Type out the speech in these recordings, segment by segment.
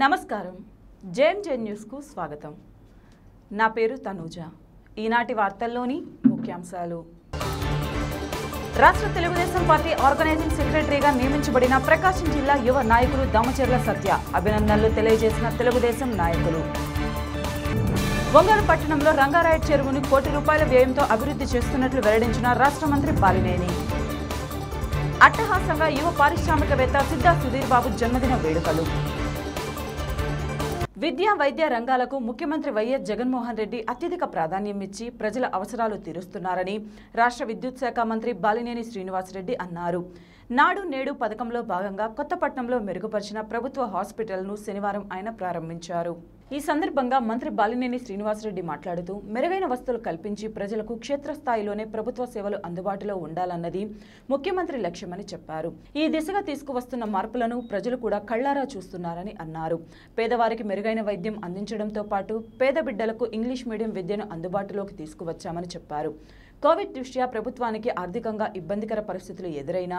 నమస్కారం. జేఎంజే న్యూస్కు స్వాగతం. నా పేరు తనూజ. ఈనాటి వార్తల్లోని ముఖ్యాంశాలు. రాష్ట్ర తెలుగుదేశం పార్టీ ఆర్గనైజింగ్ సెక్రటరీగా నియమించబడిన ప్రకాశం జిల్లా యువ నాయకులు దామచర్ల సత్య అభినందనలు తెలియజేసిన తెలుగుదేశం నాయకులు. ఒంగోలు పట్టణంలో రంగారాయ చెరువును కోటి రూపాయల వ్యయంతో అభివృద్ధి చేస్తున్నట్లు వెల్లడించిన రాష్ట్ర మంత్రి బాలినేని అట్టహాసంగా యువ పారిశ్రామికవేత్త సిద్ధా సుధీర్ బాబు జన్మదిన వేడుకలు. విద్యా వైద్య రంగాలకు ముఖ్యమంత్రి వైఎస్ జగన్మోహన్ రెడ్డి అత్యధిక ప్రాధాన్యం ఇచ్చి ప్రజల అవసరాలు తీరుస్తున్నారని రాష్ట్ర విద్యుత్ శాఖ మంత్రి బాలినేని శ్రీనివాసరెడ్డి అన్నారు. నాడు నేడు పథకంలో భాగంగా కొత్తపట్నంలో మెరుగుపరిచిన ప్రభుత్వ హాస్పిటల్ను శనివారం ఆయన ప్రారంభించారు. ఈ సందర్భంగా మంత్రి బాలినేని శ్రీనివాసరెడ్డి మాట్లాడుతూ మెరుగైన వస్తువులు కల్పించి ప్రజలకు క్షేత్రస్థాయిలోనే ప్రభుత్వ సేవలు అందుబాటులో ఉండాలన్నది ముఖ్యమంత్రి లక్ష్యమని చెప్పారు. ఈ దిశగా తీసుకువస్తున్న మార్పులను ప్రజలు కూడా కళ్ళారా చూస్తున్నారని అన్నారు. పేదవారికి మెరుగైన వైద్యం అందించడంతో పాటు పేద బిడ్డలకు ఇంగ్లీష్ మీడియం విద్యను అందుబాటులోకి తీసుకువచ్చామని చెప్పారు. కోవిడ్ దృష్ట్యా ప్రభుత్వానికి ఆర్థికంగా ఇబ్బందికర పరిస్థితులు ఎదురైనా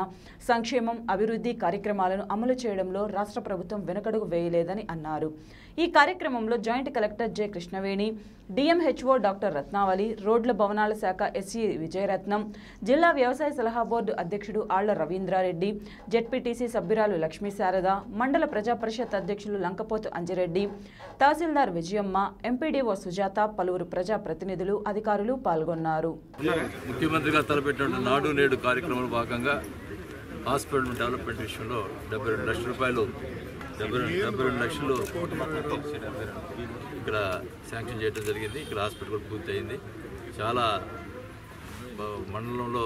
సంక్షేమం అభివృద్ధి కార్యక్రమాలను అమలు చేయడంలో రాష్ట్ర ప్రభుత్వం వెనుకడుగు వేయలేదని అన్నారు. ఈ కార్యక్రమంలో joint collector J Krishnaveni DMHO doctor Ratnavali రోడ్ల భవనాల శాఖ ఎస్సీ విజయరత్నం జిల్లా వ్యవసాయ సలహా బోర్డు అధ్యక్షుడు ఆళ్ళ రవీంద్రారెడ్డి జెడ్పీటీసీ సభ్యురాలు లక్ష్మీ శారద మండల ప్రజా పరిషత్ అధ్యక్షులు లంకపోతు అంజిరెడ్డి తహసీల్దార్ విజయమ్మ ఎంపీడీఓ సుజాత పలువురు ప్రజా ప్రతినిధులు అధికారులు పాల్గొన్నారు. ముఖ్యమంత్రిగా తలపెట్టిన నాడు నేడు కార్యక్రమంలో భాగంగా హాస్పిటల్ డెవలప్మెంట్ విషయంలో డెబ్బై రెండు లక్షల రూపాయలు డెబ్బై రెండు డెబ్బై రెండు లక్షలు ఇక్కడ శాంక్షన్ చేయడం జరిగింది. ఇక్కడ హాస్పిటల్ కూడా పూర్తి అయింది. చాలా మండలంలో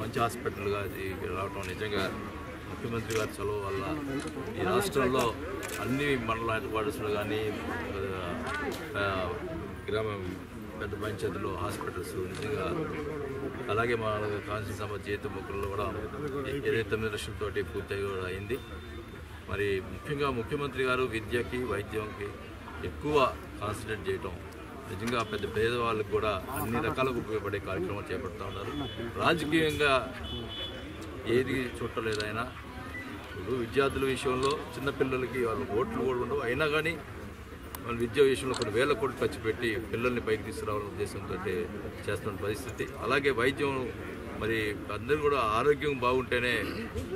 మంచి హాస్పిటల్గా ఇది రావటం నిజంగా ముఖ్యమంత్రి గారి చొరవ వల్ల ఈ రాష్ట్రంలో అన్ని మండల హెడ్ క్వార్టర్స్లో కానీ గ్రామం గ్రామ పెద్ద పంచాయతీలో హాస్పిటల్స్ నిజంగా అలాగే మా కాన్సీ సభ జీవిత ముక్కల్లో కూడా ఇరవై తొమ్మిది లక్షలతో పూర్తి కూడా అయింది. మరి ముఖ్యంగా ముఖ్యమంత్రి గారు విద్యకి వైద్యంకి ఎక్కువ కాన్సన్ట్రేట్ చేయటం. నిజంగా పెద్ద పేదవాళ్ళకి కూడా అన్ని రకాలుగా ఉపయోగపడే కార్యక్రమాలు చేపడుతూ ఉన్నారు. రాజకీయంగా ఏది చుట్టలేదు ఆయన ఇప్పుడు విద్యార్థుల విషయంలో చిన్నపిల్లలకి వాళ్ళు ఓట్లు కూడా ఉండవు. అయినా కానీ మన విద్యా విషయంలో కొన్ని వేల కోట్లు ఖర్చు పెట్టి పిల్లల్ని పైకి తీసుకురావాలనే ఉద్దేశంతో చేస్తున్న పరిస్థితి. అలాగే వైద్యం మరి అందరూ కూడా ఆరోగ్యం బాగుంటేనే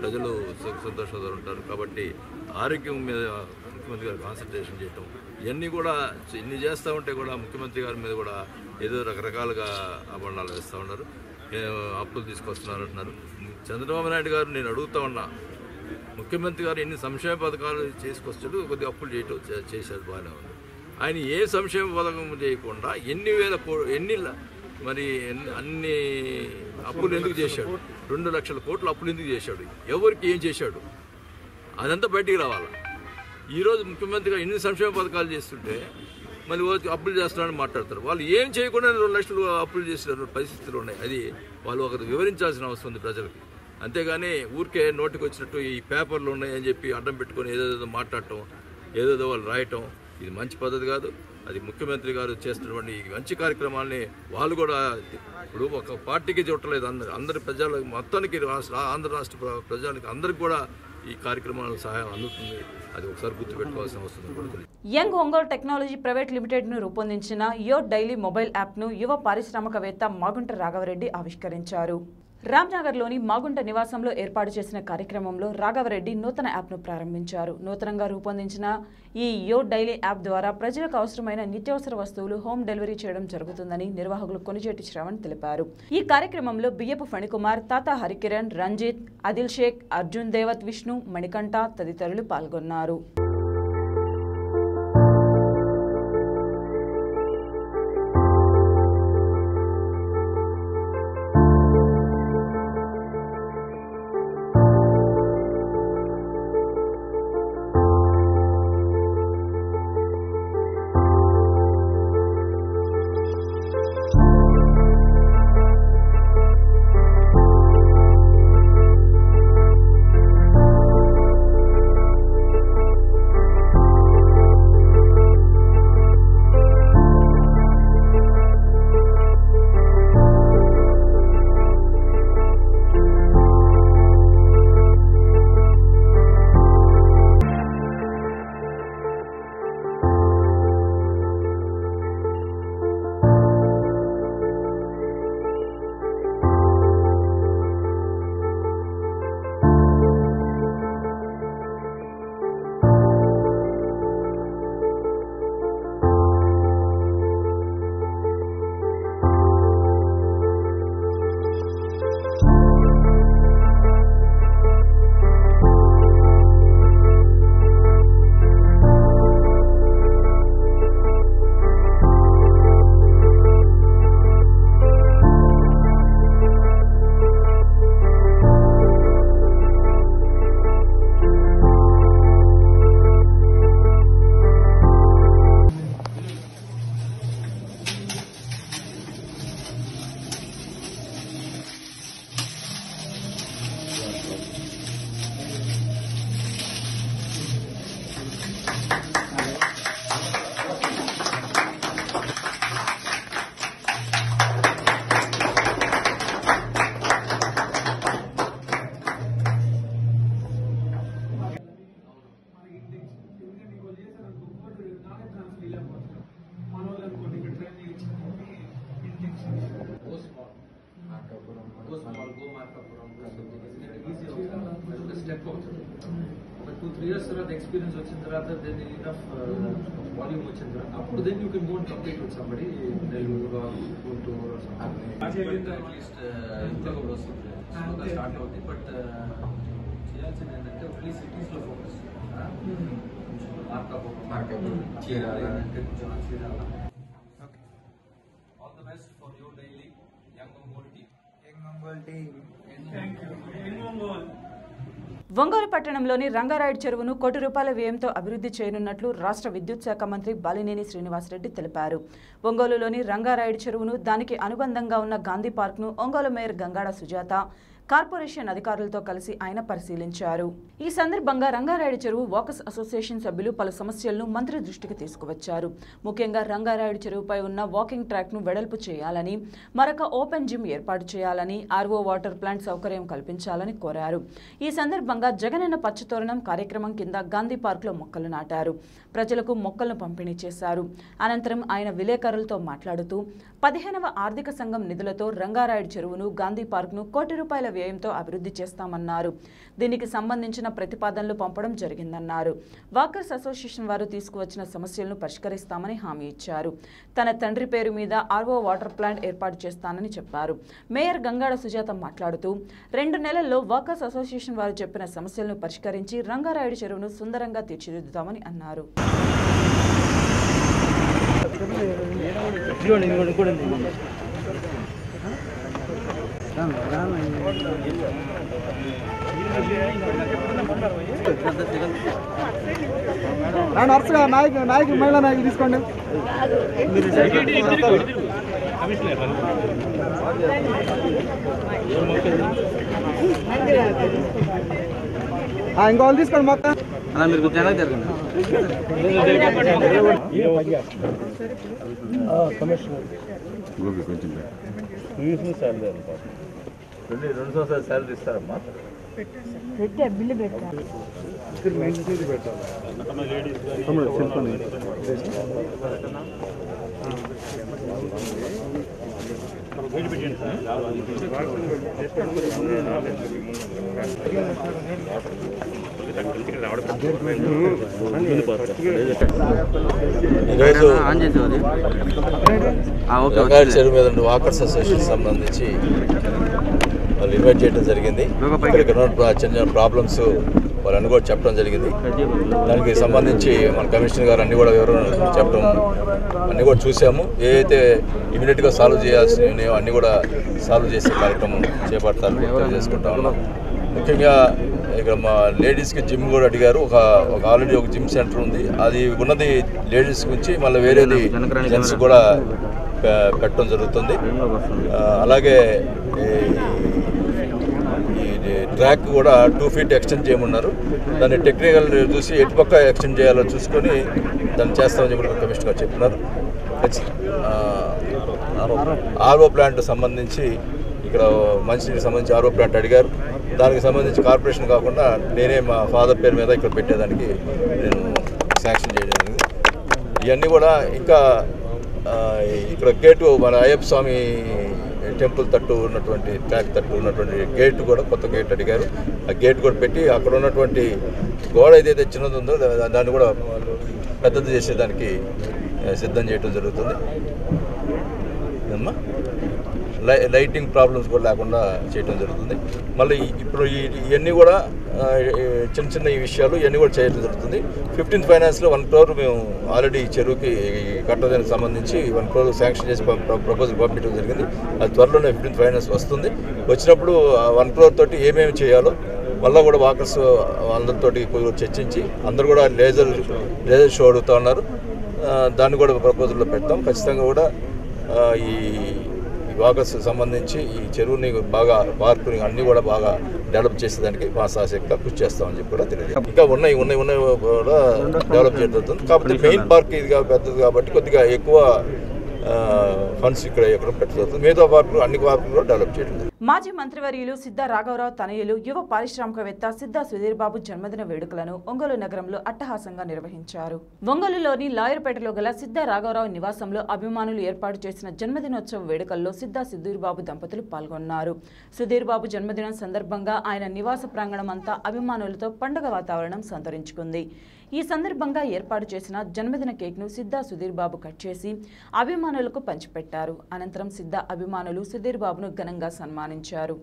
ప్రజలు సుఖ సంతోషంగా ఉంటారు. కాబట్టి ఆరోగ్యం మీద ముఖ్యమంత్రి గారు కాన్సన్ట్రేషన్ చేయటం ఇవన్నీ కూడా ఇన్ని చేస్తూ ఉంటే కూడా ముఖ్యమంత్రి గారి మీద కూడా ఏదో రకరకాలుగా అబండాలు వేస్తూ ఉన్నారు. అప్పులు తీసుకొస్తున్నారు అంటున్నారు. చంద్రబాబు నాయుడు గారు నేను అడుగుతా ఉన్నా ముఖ్యమంత్రి గారు ఎన్ని సంక్షేమ పథకాలు చేసుకొచ్చాడు కొద్దిగా అప్పులు చేయటం చేశారు చేశాడు బాగానే ఉంది. ఆయన ఏ సంక్షేమ పథకం చేయకుండా ఎన్ని వేల ఎన్ని మరి అన్ని అప్పులు ఎందుకు చేశాడు? రెండు లక్షల కోట్లు అప్పులు ఎందుకు చేశాడు? ఎవరికి ఏం చేశాడు? అదంతా బయటికి రావాలా? ఈరోజు ముఖ్యమంత్రిగా ఎన్ని సంక్షేమ పథకాలు చేస్తుంటే మళ్ళీ వచ్చి అప్పులు చేస్తున్నారని మాట్లాడతారు. వాళ్ళు ఏం చేయకుండా రెండు లక్షలు అప్పులు చేసిన పరిస్థితులు ఉన్నాయి. అది వాళ్ళు ఒకరు వివరించాల్సిన అవసరం ఉంది ప్రజలకు. అంతేగాని ఊరికే నోటికి వచ్చినట్టు ఈ పేపర్లు ఉన్నాయి అని చెప్పి అడ్డం పెట్టుకొని ఏదేదో మాట్లాడటం ఏదేదో వాళ్ళు రాయటం ఇది మంచి పద్ధతి కాదు. అది ముఖ్యమంత్రి గారు చేస్తున్నటువంటి ఈ మంచి కార్యక్రమాల్ని వాళ్ళు కూడా ఇప్పుడు ఒక పార్టీకి చూడలేదు. అందరు అందరి ప్రజలకు మొత్తానికి రాష్ట్ర ఆంధ్ర రాష్ట్ర ప్ర- ప్రజలకు అందరికి కూడా ఈ కార్యక్రమాల సహాయం అందుతుంది. అది ఒకసారి గుర్తుపెట్టుకోవాల్సిన అవసరం యంగ్ ఒంగోలు టెక్నాలజీ ప్రైవేట్ లిమిటెడ్ను రూపొందించిన యో డైలీ మొబైల్ యాప్ను యువ పారిశ్రామికవేత్త మాగుంట రాఘవరెడ్డి ఆవిష్కరించారు. రామ్నగర్లోని మాగుంట నివాసంలో ఏర్పాటు చేసిన కార్యక్రమంలో రాఘవరెడ్డి నూతన యాప్ను ప్రారంభించారు. నూతనంగా రూపొందించిన ఈ యో డైలీ యాప్ ద్వారా ప్రజలకు అవసరమైన నిత్యావసర వస్తువులు హోమ్ డెలివరీ చేయడం జరుగుతుందని నిర్వాహకులు కొనిచేటి శ్రవణ్ తెలిపారు. ఈ కార్యక్రమంలో బియ్యపు ఫణికుమార్ తాత హరికిరణ్ రంజిత్ అదిల్ షేక్ అర్జున్ దేవత్ విష్ణు మణికంఠ తదితరులు పాల్గొన్నారు. ఇయర్స్ తర్వాత ఎక్స్పీరియన్స్ వచ్చిన తర్వాత దెన్ ఇనఫ్ వాల్యూమ్ వచ్చిన తర్వాత అప్పుడు then you can go and complete with somebody Nellore Guntur at least ఇంట్లో కూడా వస్తుంది స్టార్ట్ అవుతుంది బట్ చేయాల్సింది ఏంటంటే ఓన్లీ సిటీస్లో ఫోకస్ మార్కప్ చీరాల. అంటే కొంచెం Chirala. All the best for your daily young Ongole team Ongole పట్టణంలోని రంగారాయుడు చెరువును కోటి రూపాయల వ్యయంతో అభివృద్ధి చేయనున్నట్లు రాష్ట్ర విద్యుత్ శాఖ మంత్రి బాలినేని శ్రీనివాసరెడ్డి తెలిపారు. ఒంగోలులోని రంగారాయుడు చెరువును దానికి అనుబంధంగా ఉన్న గాంధీ పార్క్ను ఒంగోలు మేయర్ గంగాడ సుజాత కార్పొరేషన్ అధికారులతో కలిసి ఆయన పరిశీలించారు. ఈ సందర్భంగా రంగారాయుడు చెరువు వాకర్స్ అసోసియేషన్ సభ్యులు పలు సమస్యలను మంత్రి దృష్టికి తీసుకువచ్చారు. ముఖ్యంగా రంగారాయుడు చెరువుపై ఉన్న వాకింగ్ ట్రాక్ను వెడల్పు చేయాలని మరొక ఓపెన్ జిమ్ ఏర్పాటు చేయాలని ఆర్ఓ వాటర్ ప్లాంట్ సౌకర్యం కల్పించాలని కోరారు. ఈ సందర్భంగా జగనన్న పచ్చతోరణం కార్యక్రమం కింద గాంధీ పార్కులో మొక్కలు నాటారు. ప్రజలకు మొక్కలను పంపిణీ చేశారు. అనంతరం ఆయన విలేకరులతో మాట్లాడుతూ పదిహేనవ ఆర్థిక సంఘం నిధులతో రంగారాయుడు చెరువును గాంధీ పార్క్ను కోటి రూపాయల వ్యయంతో అభివృద్ధి చేస్తామన్నారు. దీనికి సంబంధించిన ప్రతిపాదనలు పంపడం జరిగిందన్నారు. వాకర్స్ అసోసియేషన్ వారు తీసుకువచ్చిన సమస్యలను పరిష్కరిస్తామని హామీ ఇచ్చారు. తన తండ్రి పేరు మీద ఆర్ఓ వాటర్ ప్లాంట్ ఏర్పాటు చేస్తానని చెప్పారు. మేయర్ గంగాడ సుజాత మాట్లాడుతూ రెండు నెలల్లో వాకర్స్ అసోసియేషన్ వారు చెప్పిన సమస్యలను పరిష్కరించి రంగారాయుడు చెరువును సుందరంగా తీర్చిదిద్దుతామని అన్నారు. నర్సుగా నాయకు నాయకు మహిళా నాయకులు తీసుకోండి ఆ, ఇంకో వాళ్ళు తీసుకోండి మొత్తం రెండు రెండు సంవత్సరాలు శాలరీ ఇస్తారమ్మా ఈరోజు రంగారెడ్డి చెరువు మీద వాకర్స్ అసోసియేషన్ సంబంధించి వాళ్ళు ఇన్వైట్ చేయడం జరిగింది. ఇక్కడ చిన్న చిన్న ప్రాబ్లమ్స్ వాళ్ళని కూడా చెప్పడం జరిగింది. దానికి సంబంధించి మన కమిషనర్ గారు అన్ని కూడా వివరణ చెప్పడం అన్ని కూడా చూసాము. ఏదైతే ఇమీడియట్గా సాల్వ్ చేయాల్సినవి అన్ని కూడా సాల్వ్ చేసే కార్యక్రమం చేపడతారు తెలియజేసుకుంటా ఉన్నాం. ముఖ్యంగా ఇక్కడ మా లేడీస్కి జిమ్ కూడా అడిగారు. ఒక ఒక ఆల్రెడీ ఒక జిమ్ సెంటర్ ఉంది. అది ఉన్నది లేడీస్ గురించి మళ్ళీ వేరేది జెంట్స్ కూడా పెట్టడం జరుగుతుంది. అలాగే ట్రాక్ కూడా టూ ఫీట్ ఎక్స్టెండ్ చేయమన్నారు. దాన్ని టెక్నికల్ చూసి ఎటు పక్క ఎక్స్టెండ్ చేయాలో చూసుకొని దాన్ని చేస్తామని చెప్పి కమిషన్ గారు చెప్పినారు. Uh, RO. ప్లాంట్ సంబంధించి ఇక్కడ మంచినీటికి సంబంధించి ఆర్ఓ ప్లాంట్ అడిగారు. దానికి సంబంధించి కార్పొరేషన్ కాకుండా నేనే మా ఫాదర్ పేరు మీద ఇక్కడ పెట్టేదానికి నేను శాంక్షన్ చేయడం ఇవన్నీ కూడా ఇంకా uh, ఇక్కడ గేటు మన అయ్యప్ప స్వామి టెంపుల్ తట్టు ఉన్నటువంటి ట్రాక్ తట్టు ఉన్నటువంటి గేట్ కూడా కొత్త గేట్ అడిగారు. ఆ గేట్ కూడా పెట్టి అక్కడ ఉన్నటువంటి గోడ ఏదైతే చిన్నది ఉందో దాన్ని కూడా పెద్దది చేసేదానికి సిద్ధం చేయడం జరుగుతుంది. అమ్మా లైటింగ్ ప్రాబ్లమ్స్ కూడా లేకుండా చేయడం జరుగుతుంది. మళ్ళీ ఇప్పుడు ఇవన్నీ కూడా చిన్న చిన్న ఈ విషయాలు ఇవన్నీ కూడా చేయడం జరుగుతుంది. ఫిఫ్టీన్త్ ఫైనాన్స్లో వన్ క్రోర్ మేము ఆల్రెడీ చెరువుకి కట్టడానికి సంబంధించి వన్ క్రోర్ శాంక్షన్ చేసి ప్రపోజల్ పంపించడం జరిగింది. అది త్వరలోనే ఫిఫ్టీన్త్ ఫైనాన్స్ వస్తుంది. వచ్చినప్పుడు వన్ క్రోర్ తోటి ఏమేమి చేయాలో మళ్ళీ కూడా వాకర్స్ అందరితోటి చర్చించి అందరూ కూడా లేజర్ లేజర్ షో అడుగుతూ ఉన్నారు. దాన్ని కూడా ప్రపోజల్లో పెడతాం. ఖచ్చితంగా కూడా ఈ ఈ సంబంధించి ఈ చెరువుని బాగా పార్కుని అన్ని కూడా బాగా డెవలప్ చేసేదానికి మా శాశక్తిగా కృషి చేస్తామని చెప్పి కూడా తెలియదు ఇంకా ఉన్నాయి ఉన్నాయి ఉన్నాయి కూడా డెవలప్ చేయడం జరుగుతుంది. కాకపోతే మెయిన్ పార్క్ ఇది పెద్దది కాబట్టి కొద్దిగా ఎక్కువ ఫండ్స్ ఇక్కడ ఎక్కడ పెట్టడం మిగతా పార్కులు అన్ని పార్కులు డెవలప్ చేయడం మాజీ మంత్రివర్యులు సిద్ధా రాఘవరావు తనయులు యువ పారిశ్రామికవేత్త సిద్ధా సుధీర్ బాబు జన్మదిన వేడుకలను ఒంగోలు నగరంలో అట్టహాసంగా నిర్వహించారు. ఒంగోలులోని లాయర్పేటలో గల సిద్ధా రాఘవరావు నివాసంలో అభిమానులు ఏర్పాటు చేసిన జన్మదినోత్సవ వేడుకల్లో సిద్ధా సుధీర్ బాబు దంపతులు పాల్గొన్నారు. సుధీర్ బాబు జన్మదినం సందర్భంగా ఆయన నివాస ప్రాంగణం అంతా అభిమానులతో పండుగ వాతావరణం సంతరించుకుంది. ఈ సందర్భంగా ఏర్పాటు చేసిన జన్మదిన కేక్ను సిద్ధా సుధీర్ బాబు కట్ చేసి అభిమానులకు పంచిపెట్టారు. అనంతరం సిద్ధా అభిమానులు సుధీర్ బాబును ఘనంగా సన్మానించారు.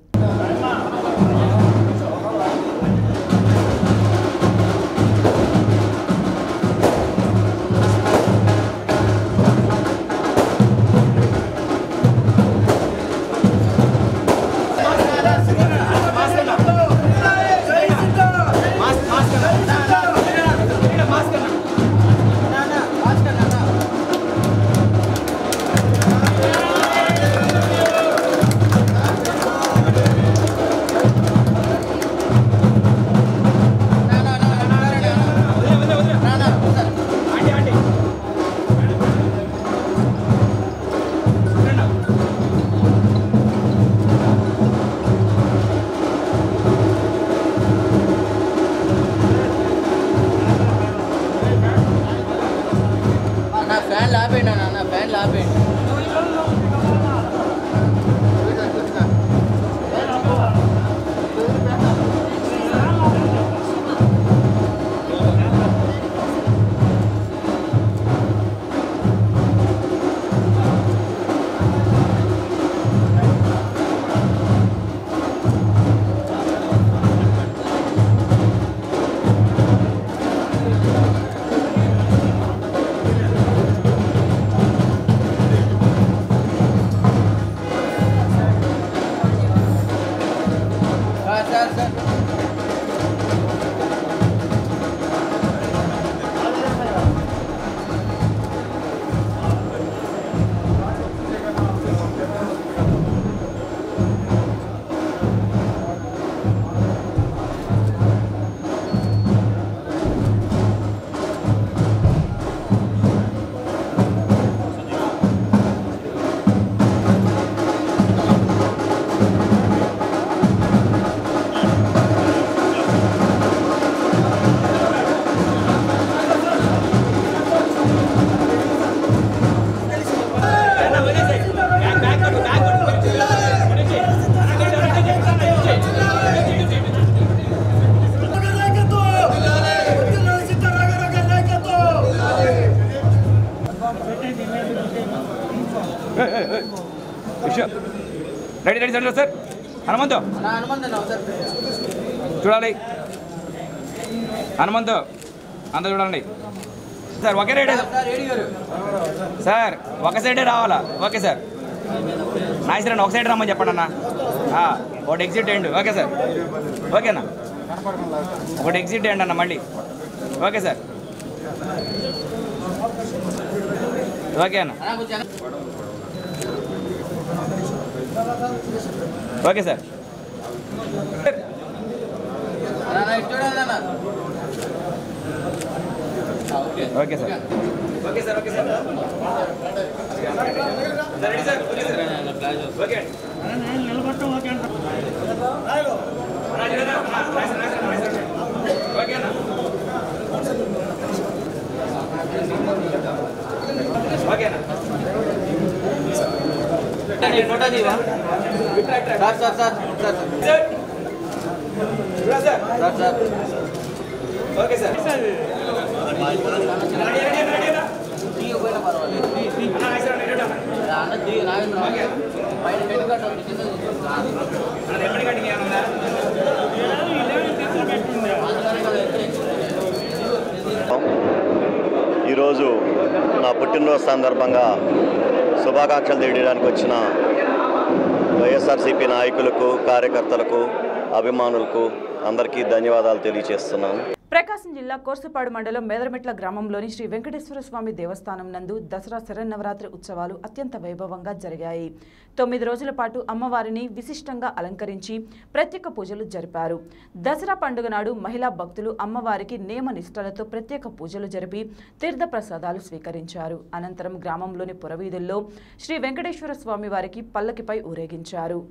హనుమంతు అంత చూడండి. సార్ ఒకే రేటే సార్ సార్ ఒక సైడే రావాలా? Okay sir. నాయసరండి ఒక సైడ్ రమ్మని చెప్పండి అన్న. ఒకటి ఎగ్జిట్ అయ్యండి ఓకే సార్. ఓకేనా ఒకటి ఎగ్జిట్ అయ్యండి అన్న మళ్ళీ. Okay sir. ఓకే అన్న. Okay sir. అన్న నా ఇటు చూడండి అన్న ఆ, okay okay sir okay sir okay sir sir ready sir okay sir okay అండి ఓకే అన్న ఓకే అన్న photo తీవా sir sir sir sir sir చూడా sir sir sir okay sir. ఈరోజు నా పుట్టినరోజు సందర్భంగా శుభాకాంక్షలు తెలియడానికి వచ్చిన వైఎస్ఆర్సీపీ నాయకులకు కార్యకర్తలకు అభిమానులకు అందరికీ ధన్యవాదాలు తెలియజేస్తున్నాను. ప్రకాశం జిల్లా కోర్సుపాడు మండలం మేదరమెట్ల గ్రామంలోని శ్రీ వెంకటేశ్వర స్వామి దేవస్థానం నందు దసరా శరన్నవరాత్రి ఉత్సవాలు అత్యంత వైభవంగా జరిగాయి. తొమ్మిది రోజుల పాటు అమ్మవారిని విశిష్టంగా అలంకరించి ప్రత్యేక పూజలు జరిపారు. దసరా పండుగ నాడు మహిళా భక్తులు అమ్మవారికి నియమ నిష్టలతో ప్రత్యేక పూజలు జరిపి తీర్థ ప్రసాదాలు స్వీకరించారు. అనంతరం గ్రామంలోని పురవీధుల్లో శ్రీ వెంకటేశ్వర స్వామి వారికి పల్లకిపై ఊరేగించారు.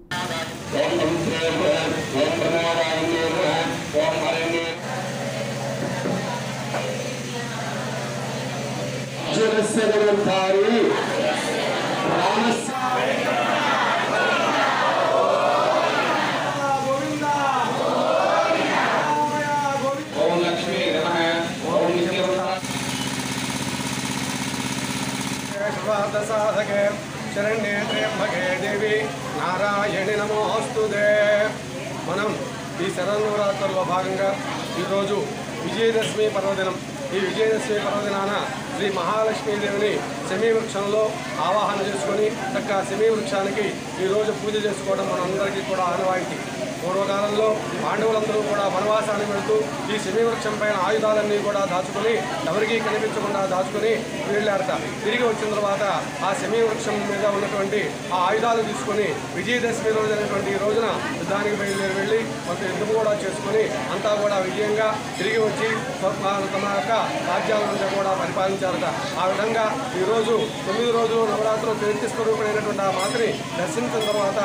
సాధకే శరణ్యే త్ర్యంబకే దేవి నారాయణి నమోస్తుదే మనం ఈ శరన్నవరాత్రుల్లో భాగంగా ఈరోజు విజయదశమి పర్వదినం ఈ విజయదశమి పర్వదినాన శ్రీ మహాలక్ష్మీదేవిని శమీ వృక్షంలో ఆవాహన చేసుకొని చక్కగా శమీ వృక్షానికి ఈరోజు పూజ చేసుకోవడం మనందరికీ కూడా ఆనవాయితీ. పూర్వకాలంలో పాండవులందరూ కూడా వనవాసానికి వెళుతూ ఈ శమీవృక్షం పైన ఆయుధాలన్నీ కూడా దాచుకొని ఎవరికీ కనిపించకుండా దాచుకొని వెళ్ళారట. తిరిగి వచ్చిన తర్వాత ఆ శమీవృక్షం మీద ఉన్నటువంటి ఆ ఆయుధాలు తీసుకొని విజయదశమి రోజు అనేటువంటి ఈ రోజున యుద్ధానికి బయలుదేరి వెళ్ళి కొంత యుద్ధం కూడా చేసుకొని అంతా కూడా విజయంగా తిరిగి వచ్చి తమ యొక్క రాజ్యాలను కూడా పరిపాలించారట. ఆ విధంగా ఈరోజు తొమ్మిది రోజులు నవరాత్రులు తీర్థ స్వరూపుడైనటువంటి ఆ మాతని దర్శించిన తర్వాత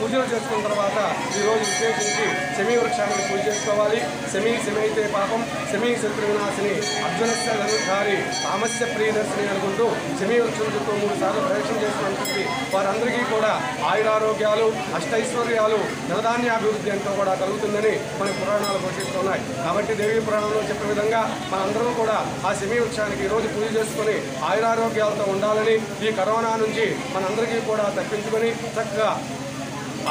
పూజలు చేసుకున్న తర్వాత ఈరోజు విశ్లేషించి శమీ వృక్షాన్ని పూజ చేసుకోవాలి. శమీ శమైతే పాపం శమీ శత్రు వినాశిని అర్జునస్య ధనుర్ధారి రామస్య ప్రియదర్శిని అనుకుంటూ శమీ వృక్షం చుట్టూ మూడు సార్లు ప్రవేశం చేసినటువంటి వారందరికీ కూడా ఆయురారోగ్యాలు అష్టైశ్వర్యాలు ధనధాన్యాభివృద్ధి ఎంతో కూడా కలుగుతుందని మన పురాణాలు ఘోషిస్తున్నాయి కాబట్టి దేవీ పురాణంలో చెప్పిన విధంగా మనందరం కూడా ఆ శమీ వృక్షానికి ఈ రోజు పూజ చేసుకుని ఆయురారోగ్యాలతో ఉండాలని ఈ కరోనా నుంచి మనందరికీ కూడా తప్పించుకొని చక్కగా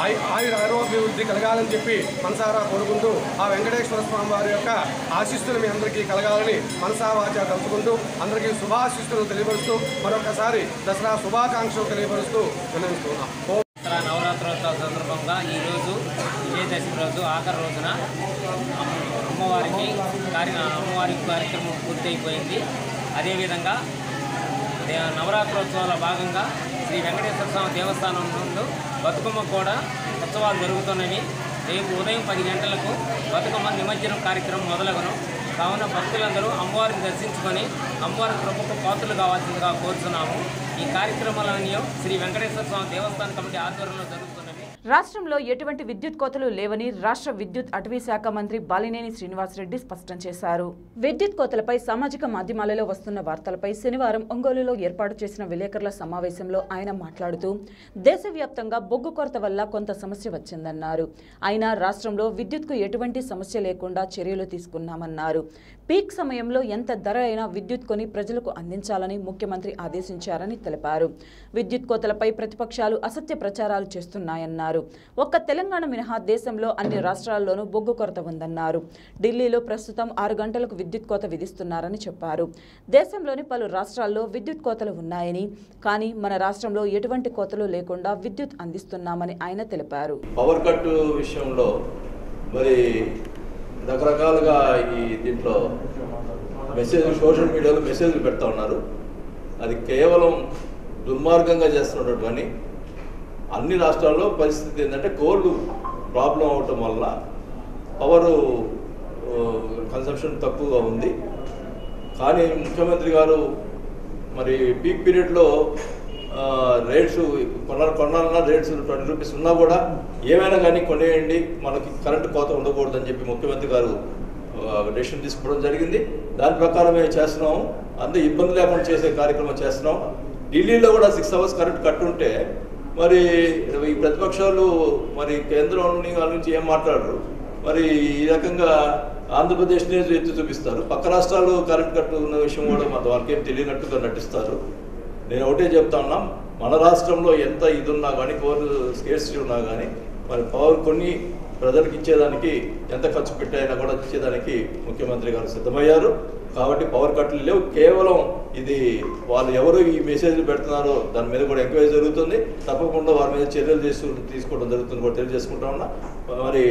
ఆయుర ఆరోగ్యాభివృద్ధి కలగాలని చెప్పి మనసారా కోరుకుంటూ ఆ వెంకటేశ్వర స్వామి వారి యొక్క ఆశిస్తులు మీ అందరికీ కలగాలని మనసా వాచ తలుచుకుంటూ అందరికీ శుభాశిస్తులు తెలియపరుస్తూ మరొకసారి దసరా శుభాకాంక్షలు తెలియపరుస్తూ విన్నవిస్తున్నాం దసరా నవరాత్రోత్సవ సందర్భంగా ఈరోజు విజయదశమి రోజు ఆఖరి రోజున అమ్మవారికి కార్య అమ్మవారికి కార్యక్రమం పూర్తయిపోయింది. అదేవిధంగా నవరాత్రోత్సవాల భాగంగా శ్రీ వెంకటేశ్వర స్వామి దేవస్థానం నుండి బతుకమ్మ కూడా ఉత్సవాలు జరుగుతున్నవి. రేపు ఉదయం పది గంటలకు బతుకమ్మ నిమజ్జనం కార్యక్రమం మొదలగును. కావున భక్తులందరూ అమ్మవారిని దర్శించుకొని అమ్మవారి కృపకు పాత్రలు కావాల్సిందిగా కోరుతున్నాము ఈ కార్యక్రమాలన్నీ శ్రీ వెంకటేశ్వర స్వామి దేవస్థాన కమిటీ ఆధ్వర్యంలో జరుగుతుంది రాష్ట్రంలో ఎటువంటి విద్యుత్ కోతలు లేవని రాష్ట్ర విద్యుత్ అటవీ శాఖ మంత్రి బాలినేని శ్రీనివాసరెడ్డి స్పష్టం చేశారు. విద్యుత్ కోతలపై సామాజిక మాధ్యమాలలో వస్తున్న వార్తలపై శనివారం ఒంగోలులో ఏర్పాటు చేసిన విలేకరుల సమావేశంలో ఆయన మాట్లాడుతూ దేశవ్యాప్తంగా బొగ్గు కొరత వల్ల కొంత సమస్య వచ్చిందన్నారు. అయినా రాష్ట్రంలో విద్యుత్కు ఎటువంటి సమస్య లేకుండా చర్యలు తీసుకున్నామన్నారు. పీక్ సమయంలో ఎంత ధర అయినా విద్యుత్ కొని ప్రజలకు అందించాలని ముఖ్యమంత్రి ఆదేశించారని తెలిపారు. విద్యుత్ కోతలపై ప్రతిపక్షాలు అసత్య ప్రచారాలు చేస్తున్నాయన్నారు. ఒక్క తెలంగాణ మినహా దేశంలో అన్ని రాష్ట్రాల్లోనూ బొగ్గు కొరత ఉందన్నారు. ఢిల్లీలో ప్రస్తుతం ఆరు గంటలకు విద్యుత్ కోత విధిస్తున్నారని చెప్పారు. దేశంలోని పలు రాష్ట్రాల్లో విద్యుత్ కోతలు ఉన్నాయని కానీ మన రాష్ట్రంలో ఎటువంటి కోతలు లేకుండా విద్యుత్ అందిస్తున్నామని ఆయన తెలిపారు. పవర్ కట్ విషయంలో మరి రకరకాలుగా ఈ దీంట్లో మెసేజ్ సోషల్ మీడియాలో మెసేజ్లు పెడతా ఉన్నారు. అది కేవలం దుర్మార్గంగా చేస్తున్నటువంటి పని అన్ని రాష్ట్రాల్లో పరిస్థితి ఏంటంటే కోల్డ్ ప్రాబ్లం అవటం వల్ల పవర్ కన్సంప్షన్ తక్కువగా ఉంది. కానీ ముఖ్యమంత్రి గారు మరి పీక్ పీరియడ్లో రేట్స్ కొనాలి కొనాలన్నా రేట్స్ ట్వంటీ రూపీస్ ఉన్నా కూడా ఏమైనా కానీ కొనేయండి మనకి కరెంటు కోత ఉండకూడదని చెప్పి ముఖ్యమంత్రి గారు డెసిషన్ తీసుకోవడం జరిగింది. దాని ప్రకారం మేము చేస్తున్నాము. అంతే ఇబ్బంది లేకుండా చేసే కార్యక్రమం చేస్తున్నాం. ఢిల్లీలో కూడా సిక్స్ అవర్స్ కరెంట్ కట్టుంటే మరి ఈ ప్రతిపక్షాలు మరి కేంద్రం వాళ్ళ నుంచి ఏం మాట్లాడరు? మరి ఈ రకంగా ఆంధ్రప్రదేశ్నే ఎత్తి చూపిస్తారు. పక్క రాష్ట్రాలు కరెంట్ కట్టు ఉన్న విషయం కూడా మన వారికేం తెలియనట్టుగా నటిస్తారు. నేను ఒకటే చెప్తా ఉన్నా మన రాష్ట్రంలో ఎంత ఇది ఉన్నా కానీ పవర్ స్కేర్సిటీ ఉన్నా కానీ మరి పవర్ కొన్ని ప్రజలకు ఇచ్చేదానికి ఎంత ఖర్చు పెట్టైనా కూడా ఇచ్చేదానికి ముఖ్యమంత్రి గారు సిద్ధమయ్యారు. కాబట్టి పవర్ కట్లు లేవు. కేవలం ఇది వాళ్ళు ఎవరు ఈ మెసేజ్లు పెడుతున్నారో దాని మీద కూడా ఎంక్వైరీ జరుగుతుంది. తప్పకుండా వారి మీద చర్యలు తీసు తీసుకోవడం జరుగుతుంది కూడా తెలియజేసుకుంటా ఉన్నా. మరి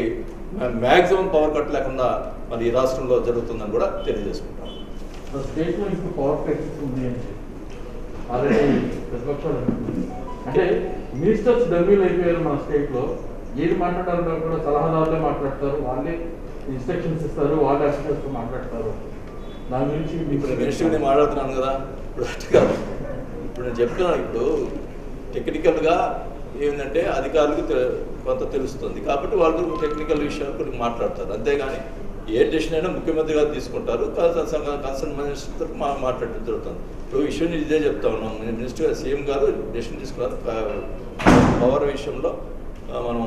మ్యాక్సిమం పవర్ కట్ లేకుండా మరి ఈ రాష్ట్రంలో జరుగుతుందని కూడా తెలియజేసుకుంటాం స్టేట్లో ఇప్పుడు పవర్ ఉంది అని ప్రతిపక్షాలు అంటే మినిస్టర్స్ డమ్మీలు అయిపోయారు మన స్టేట్లో. ఏది మాట్లాడాలన్నా కూడా సలహాదారులే మాట్లాడతారు. వాళ్ళే ఇన్స్ట్రక్షన్స్ ఇస్తారు. వాళ్ళే అసిస్టెంట్స్ మాట్లాడతారు. దాని గురించి ఇప్పుడు మినిస్టర్ నేను మాట్లాడుతున్నాను కదా. ఇప్పుడు కాదు. ఇప్పుడు నేను చెప్తున్నాను ఇప్పుడు టెక్నికల్గా ఏంటంటే అధికారులకు కొంత తెలుస్తుంది. కాబట్టి వాళ్ళు టెక్నికల్ విషయాలు కొన్ని మాట్లాడతారు. అంతేగాని ఏ డెసిషన్ అయినా ముఖ్యమంత్రి గారు తీసుకుంటారు. కన్సర్న్ మినిస్టర్ మా మాట్లాడటం జరుగుతుంది. ఇప్పుడు విషయం ఇదే చెప్తా ఉన్నాం మినిస్టర్ సీఎం గారు డెసిషన్ తీసుకున్నారు. పవర్ విషయంలో మనం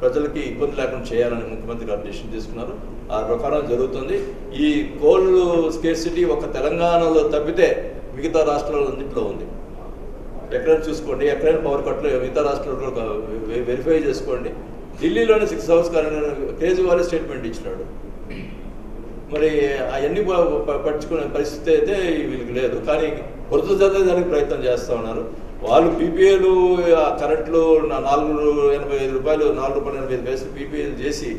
ప్రజలకి ఇబ్బంది లేకుండా చేయాలని ముఖ్యమంత్రి గారు డిసిషన్ తీసుకున్నారు. ఆ ప్రకారం జరుగుతుంది. ఈ కోల్ స్కేసిటీ ఒక తెలంగాణలో తప్పితే మిగతా రాష్ట్రాలన్నింటిలో ఉంది. ఎక్కడైనా చూసుకోండి ఎక్కడైనా పవర్ కట్లు మిగతా రాష్ట్రాలు కూడా వెరిఫై చేసుకోండి. ఢిల్లీలోనే six hours current Kejriwal statement ఇచ్చినాడు. మరి అవన్నీ పట్టుకునే పరిస్థితి అయితే వీళ్ళకి లేదు. కానీ కొరత చదివేదానికి ప్రయత్నం చేస్తూ ఉన్నారు. వాళ్ళు పీపీఏలు కరెంట్లో నా- నాలుగు ఎనభై ఐదు రూపాయలు నాలుగు రూపాయలు ఎనభై ఐదు పైసలు పీపీఏలు చేసి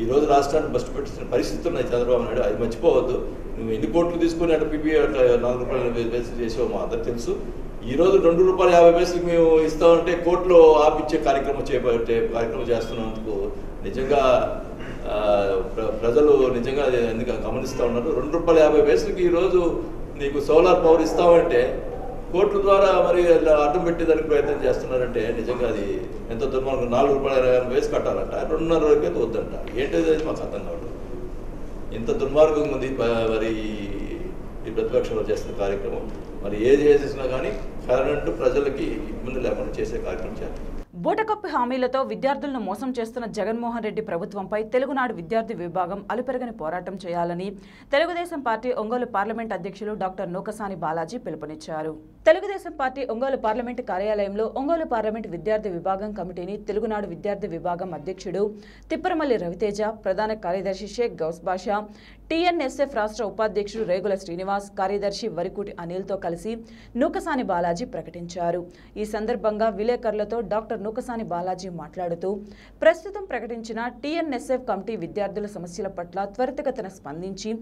ఈ రోజు రాష్ట్రాన్ని బస్సు పెట్టిన పరిస్థితులు ఉన్నాయి చంద్రబాబు నాయుడు. అది మర్చిపోవద్దు. నువ్వు ఎన్ని కోట్లు తీసుకుని అట్లా పీపీఏ అట్లా నాలుగు రూపాయలు ఎనభై ఐదు పైసలు చేసావు మా అందరు తెలుసు. ఈ రోజు రెండు రూపాయలు యాభై పైసలు మేము ఇస్తామంటే కోర్టులో ఆపిచ్చే కార్యక్రమం చేపట్టే కార్యక్రమం చేస్తున్నందుకు నిజంగా ప్ర- ప్రజలు నిజంగా ఎందుకు గమనిస్తూ ఉన్నారు? రెండు రూపాయల యాభై పైసలకి ఈరోజు నీకు సోలార్ పవర్ ఇస్తామంటే కోర్టుల ద్వారా మరి ఇలా అడ్డం పెట్టేదానికి ప్రయత్నం చేస్తున్నారంటే నిజంగా అది ఎంత దుర్మార్గం. నాలుగు రూపాయల వేసి కట్టాలంట. రెండున్నర వరకు అయితే వద్దంట. ఏంటో అది మాకు అర్థం కావట్లేదు. ఇంత దుర్మార్గం ఉంది మరి ఈ ప్రతిపక్షంలో చేస్తున్న కార్యక్రమం. మరి ఏది చేసేసినా కానీ కరెంటు ప్రజలకి ఇబ్బంది లేకుండా చేసే కార్యక్రమం చేస్తారు బూటకప్పు హామీలతో విద్యార్థులను మోసం చేస్తున్న జగన్మోహన్ రెడ్డి ప్రభుత్వంపై తెలుగునాడు విద్యార్థి విభాగం అలుపెరగని పోరాటం చేయాలని తెలుగుదేశం పార్టీ ఒంగోలు పార్లమెంట్ అధ్యక్షులు డాక్టర్ నూకసాని బాలాజీ పిలుపునిచ్చారు. తెలుగుదేశం పార్టీ ఒంగోలు పార్లమెంటు కార్యాలయంలో ఒంగోలు పార్లమెంట్ విద్యార్థి విభాగం కమిటీని తెలుగునాడు విద్యార్థి విభాగం అధ్యక్షుడు తిప్పరమల్లి రవితేజ ప్రధాన కార్యదర్శి షేక్ గౌస్ బాషా టీఎన్ఎస్ఎఫ్ రాష్ట్ర ఉపాధ్యక్షుడు రేగుల శ్రీనివాస్ కార్యదర్శి వరికుటి అనిల్తో కలిసి నూకసాని బాలాజీ ప్రకటించారు. ఈ సందర్భంగా విలేకరులతో డాక్టర్ నూకసాని బాలాజీ మాట్లాడుతూ ప్రస్తుతం ప్రకటించిన టీఎన్ఎస్ఎఫ్ కమిటీ విద్యార్థుల సమస్యల పట్ల త్వరితగతిన స్పందించి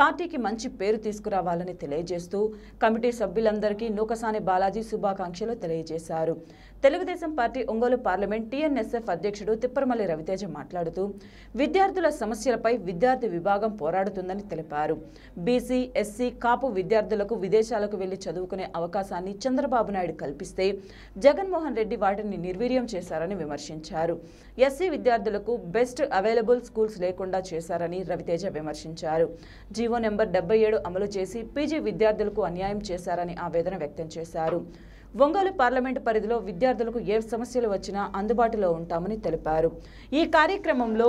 పార్టీకి మంచి పేరు తీసుకురావాలని తెలియజేస్తూ కమిటీ సభ్యులందరికీ నూకసాని బాలాజీ శుభాకాంక్షలు తెలియజేశారు. Telugu Desam party Ongole parliament TNSF అధ్యక్షుడు తిప్పరమల్లి రవితేజ మాట్లాడుతూ విద్యార్థుల సమస్యలపై విద్యార్థి విభాగం పోరాడుతుందని తెలిపారు. బీసీ ఎస్సీ కాపు విద్యార్థులకు విదేశాలకు వెళ్ళి చదువుకునే అవకాశాన్ని చంద్రబాబు నాయుడు కల్పిస్తే జగన్మోహన్ రెడ్డి వాటిని నిర్వీర్యం చేశారని విమర్శించారు. ఎస్సీ విద్యార్థులకు బెస్ట్ అవైలబుల్ స్కూల్స్ లేకుండా చేశారని రవితేజ విమర్శించారు. జీవో నెంబర్ డెబ్బై ఏడు అమలు చేసి పీజీ విద్యార్థులకు అన్యాయం చేశారని ఆవేదన వ్యక్తం చేశారు. ఒంగోలు పార్లమెంటు పరిధిలో విద్యార్థులకు ఏ సమస్యలు వచ్చినా అందుబాటులో ఉంటామని తెలిపారు. ఈ కార్యక్రమంలో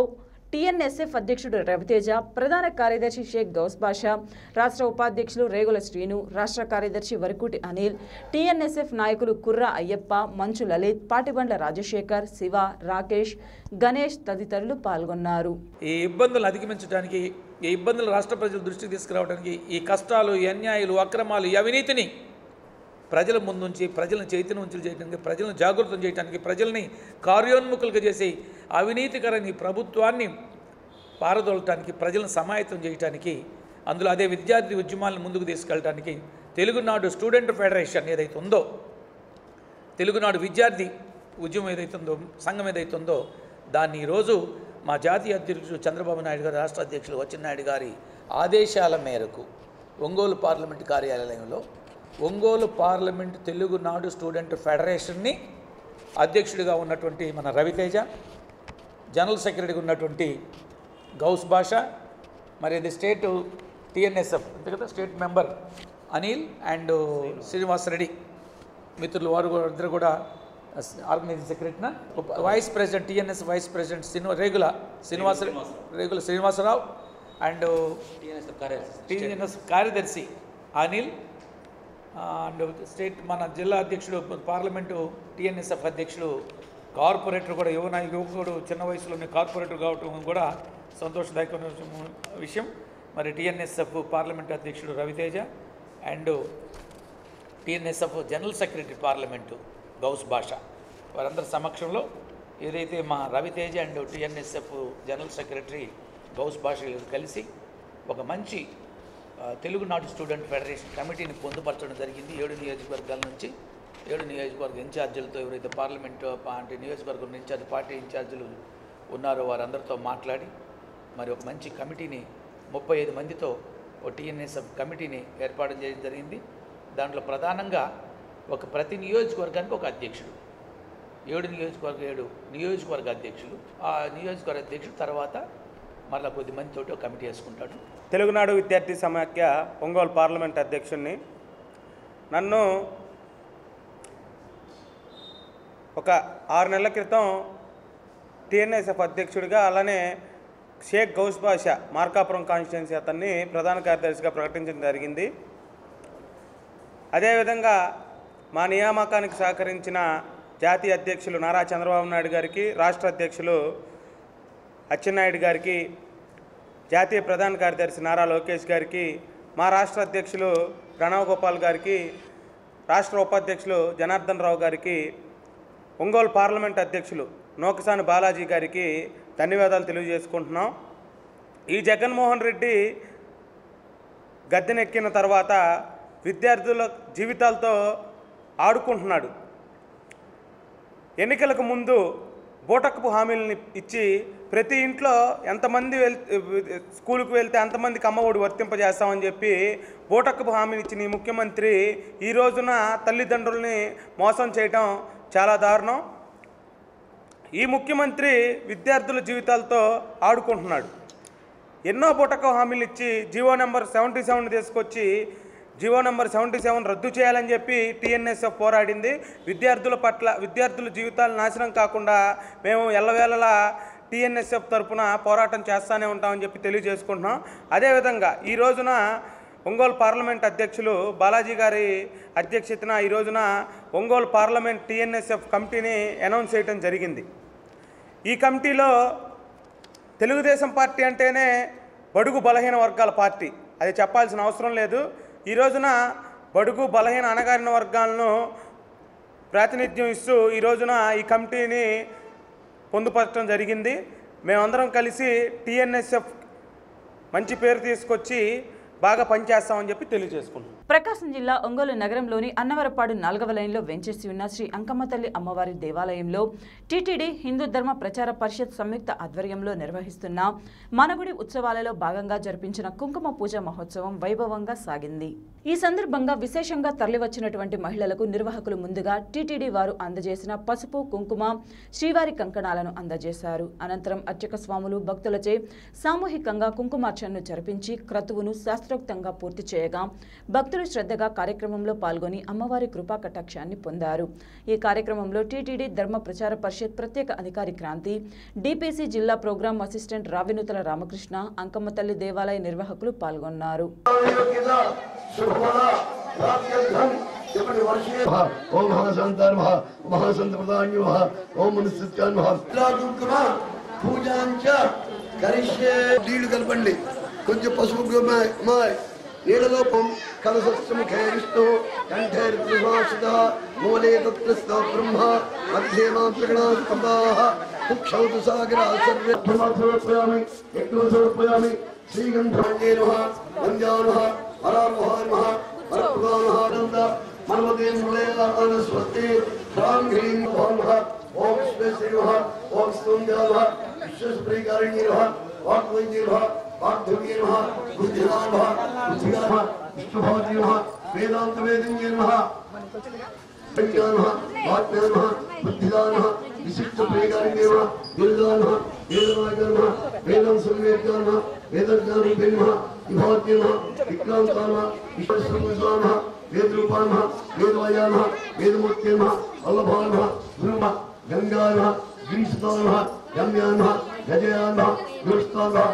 టీఎన్ఎస్ఎఫ్ అధ్యక్షుడు రవితేజ ప్రధాన కార్యదర్శి షేక్ గౌస్ బాషా రాష్ట్ర ఉపాధ్యక్షులు రేగుల శ్రీను రాష్ట్ర కార్యదర్శి వరకుటి అనిల్ టీఎన్ఎస్ఎఫ్ నాయకులు కుర్ర అయ్యప్ప మంచు లలిత్ పాటిబండ్ల రాజశేఖర్ శివ రాకేష్ గణేష్ తదితరులు పాల్గొన్నారు. ఈ ఇబ్బందులు అధిగమించడానికి ఈ ఇబ్బందులు రాష్ట్ర ప్రజల దృష్టికి తీసుకురావడానికి ఈ కష్టాలు అన్యాయాలు అక్రమాలు అవినీతిని ప్రజల ముందుంచి ప్రజలను చైతన్యవంతులు చేయడానికి ప్రజలను జాగృతం చేయడానికి ప్రజల్ని కార్యోన్ముఖులుగా చేసి అవినీతికరని ఈ ప్రభుత్వాన్ని పారదోలటానికి ప్రజలను సమాయత్తం చేయడానికి అందులో అదే విద్యార్థి ఉద్యమాలను ముందుకు తీసుకెళ్ళడానికి తెలుగునాడు స్టూడెంట్ ఫెడరేషన్ ఏదైతే ఉందో తెలుగునాడు విద్యార్థి ఉద్యమం ఏదైతే ఉందో సంఘం ఏదైతే ఉందో దాన్ని ఈరోజు మా జాతీయ అధ్యక్షుడు చంద్రబాబు నాయుడు గారు రాష్ట్ర అధ్యక్షులు వచ్చినాయుడు గారి ఆదేశాల మేరకు ఒంగోలు పార్లమెంట్ కార్యాలయంలో ఒంగోలు పార్లమెంట్ తెలుగునాడు స్టూడెంట్ ఫెడరేషన్ని అధ్యక్షుడిగా ఉన్నటువంటి మన రవితేజ జనరల్ సెక్రటరీగా ఉన్నటువంటి గౌస్ భాష మరి ఇది స్టేట్ టిఎన్ఎస్ఎఫ్ అంతే కదా state member Anil and Srinivas Reddy. మిత్రులు వారు ఇద్దరు కూడా organising సెక్రటరీన? Vice president TNS vice president శ్రీనివా Regula Srinivasa Regula Srinivasarao and TNS కార్యదర్శి అనిల్ అండ్ స్టేట్ మన జిల్లా అధ్యక్షుడు పార్లమెంటు టిఎన్ఎస్ఎఫ్ అధ్యక్షుడు కార్పొరేటర్ కూడా యువన యువకుడు చిన్న వయసులోనే కార్పొరేటర్ కావటం కూడా సంతోషదాయకమైన విషయం. మరి టీఎన్ఎస్ఎఫ్ పార్లమెంట్ అధ్యక్షుడు Raviteja and TNSF general secretary parliament Ghouse Basha. వారందరి సమక్షంలో ఏదైతే మా Raviteja and TNSF general secretary Ghouse Basha కలిసి ఒక మంచి తెలుగునాడు స్టూడెంట్ ఫెడరేషన్ కమిటీని పొందుపరచడం జరిగింది. ఏడు నియోజకవర్గాల నుంచి ఏడు నియోజకవర్గ ఇన్ఛార్జీలతో ఎవరైతే పార్లమెంట్ అంటే నియోజకవర్గం ఇన్ఛార్జ్ పార్టీ ఇన్ఛార్జీలు ఉన్నారో వారందరితో మాట్లాడి మరి ఒక మంచి కమిటీని ముప్పై ఐదు మందితో ఒక టీఎన్ఎస్ కమిటీని ఏర్పాటు చేయడం జరిగింది. దాంట్లో ప్రధానంగా ఒక ప్రతి నియోజకవర్గానికి ఒక అధ్యక్షుడు. ఏడు నియోజకవర్గ ఏడు నియోజకవర్గ అధ్యక్షులు. ఆ నియోజకవర్గ అధ్యక్షుడు తర్వాత మళ్ళీ కొద్ది మందితోటి ఒక కమిటీ వేసుకుంటాడు. తెలుగునాడు విద్యార్థి సమాఖ్య ఒంగోలు పార్లమెంట్ అధ్యక్షుడిని నన్ను ఒక ఆరు నెలల క్రితం టీఎన్ఎస్ఎఫ్ అధ్యక్షుడిగా అలానే షేక్ గౌస్ బాషా మార్కాపురం కాన్స్టిట్యున్సీ అతన్ని ప్రధాన కార్యదర్శిగా ప్రకటించడం జరిగింది. అదేవిధంగా మా నియామకానికి సహకరించిన జాతీయ అధ్యక్షులు నారా చంద్రబాబు నాయుడు గారికి రాష్ట్ర అధ్యక్షులు అచ్చెన్నాయుడు గారికి జాతీయ ప్రధాన కార్యదర్శి నారా లోకేష్ గారికి మా రాష్ట్ర అధ్యక్షులు ప్రణవ్ గోపాల్ గారికి రాష్ట్ర ఉపాధ్యక్షులు జనార్దన్ రావు గారికి ఒంగోలు పార్లమెంట్ అధ్యక్షులు నోకసాని బాలాజీ గారికి ధన్యవాదాలు తెలియజేసుకుంటున్నాం. ఈ జగన్మోహన్ రెడ్డి గద్దెనెక్కిన తర్వాత విద్యార్థుల జీవితాలతో ఆడుకుంటున్నాడు. ఎన్నికలకు ముందు బూటకపు హామీలని ఇచ్చి ప్రతి ఇంట్లో ఎంతమంది వెళ్ స్కూల్కి వెళ్తే అంతమందికి అమ్మఒడి వర్తింపజేస్తామని చెప్పి బూటకపు హామీనిచ్చిన ఈ ముఖ్యమంత్రి ఈ రోజున తల్లిదండ్రుల్ని మోసం చేయటం చాలా దారుణం. ఈ ముఖ్యమంత్రి విద్యార్థుల జీవితాలతో ఆడుకుంటున్నాడు. ఎన్నో బూటకపు హామీలు ఇచ్చి జీవో నెంబర్ సెవెంటీ సెవెన్ తీసుకొచ్చి జీవో నెంబర్ సెవెంటీ సెవెన్ రద్దు చేయాలని చెప్పి టీఎన్ఎస్ఎఫ్ పోరాడింది. విద్యార్థుల పట్ల విద్యార్థుల జీవితాలు నాశనం కాకుండా మేము ఎల్లవేళలా టీఎన్ఎస్ఎఫ్ తరపున పోరాటం చేస్తూనే ఉంటామని చెప్పి తెలియజేసుకుంటున్నాం. అదేవిధంగా ఈ రోజున ఒంగోలు పార్లమెంట్ అధ్యక్షులు బాలాజీ గారి అధ్యక్షతన ఈ రోజున ఒంగోలు పార్లమెంట్ టీఎన్ఎస్ఎఫ్ కమిటీని అనౌన్స్ చేయడం జరిగింది. ఈ కమిటీలో తెలుగుదేశం పార్టీ అంటేనే బడుగు బలహీన వర్గాల పార్టీ. అది చెప్పాల్సిన అవసరం లేదు. ఈ రోజున బడుగు బలహీన అణగారిన వర్గాలను ప్రాతినిధ్యం ఇస్తూ ఈ రోజున ఈ కమిటీని పొందుపరచడం జరిగింది. మేమందరం కలిసి టీఎన్ఎస్ఎఫ్ మంచి పేరు తీసుకొచ్చి బాగా పనిచేస్తామని చెప్పి తెలియజేసుకున్నాం. ప్రకాశం జిల్లా ఒంగోలు నగరంలోని అన్నవరపాడు నాలుగవ లైన్లో వెంచేసి ఉన్న శ్రీ అంకమ్మ తల్లి అమ్మవారి దేవాలయంలో టీటీడీ హిందూ ధర్మ ప్రచార పరిషత్ సంయుక్త ఆధ్వర్యంలో నిర్వహిస్తున్న మనగుడి ఉత్సవాలలో భాగంగా జరిపించిన కుంకుమ పూజ మహోత్సవం వైభవంగా సాగింది. ఈ సందర్భంగా విశేషంగా తరలివచ్చినటువంటి మహిళలకు నిర్వాహకులు ముందుగా టీటీడీ వారు అందజేసిన పసుపు కుంకుమ శ్రీవారి కంకణాలను అందజేశారు. అనంతరం అర్చక స్వాములు భక్తులచే సామూహికంగా కుంకుమార్చనను జరిపించి క్రతువును శాస్త్రోక్తంగా పూర్తి చేయగా భక్తులు శ్రద్ధగా కార్యక్రమంలో పాల్గొని అమ్మవారి కృపా కటాక్షాన్ని పొందారు. ఈ కార్యక్రమంలో టీటీడీ ధర్మ ప్రచార పరిషత్ ప్రత్యేక అధికారి క్రాంతి డిపిసి జిల్లా ప్రోగ్రాం అసిస్టెంట్ రావినుతల రామకృష్ణ అంకమ్మ తల్లి దేవాలయ నిర్వాహకులు పాల్గొన్నారు. ఓం మహాసంత ఓం పూజాంచ కరిష్యే. నీళ్ళు కలపండి. కొంచెం పసుపు మాయ్ नीललोकं कलशस्समुखे विष्णुः कण्ठे ऋतुभाषितः मूले तत्रस्थः ब्रह्मा मध्ये माँ प्रगणास्तम्भाः मुक्षौ सर्वे। समर्पयामि यज्ञं समर्पयामि श्रीगन्धान्ये नमः वन्द्या नमः हरामोहा नमः परप्रदानहानन्द मनमते मुलेयानस्वस्ति ह्रां ह्रीं नमः ॐ विश्वेश्वरी नमः Baktım İlhan, Rüdihan var, Rüdihan var, Mustafa Dilhan, Vedanlı Vedin Yelha, Peygan var, Batman var, Rüdihan var, Işıkçı Peygan Dilhan, Dilhan var, Vedan Aygan var, Vedan Sülmeygan var, Vedan Canı Benim var, İfad Dilhan, İkram Kan var, İşte Sülmeygan var, Ved Rupan var, Ved Vayan var, Ved Mutkin var, Allah Bağan var, Zulüm var, Gangar var, Gülüstan var, Yamyan var, Geceyan var, Gülüstan var,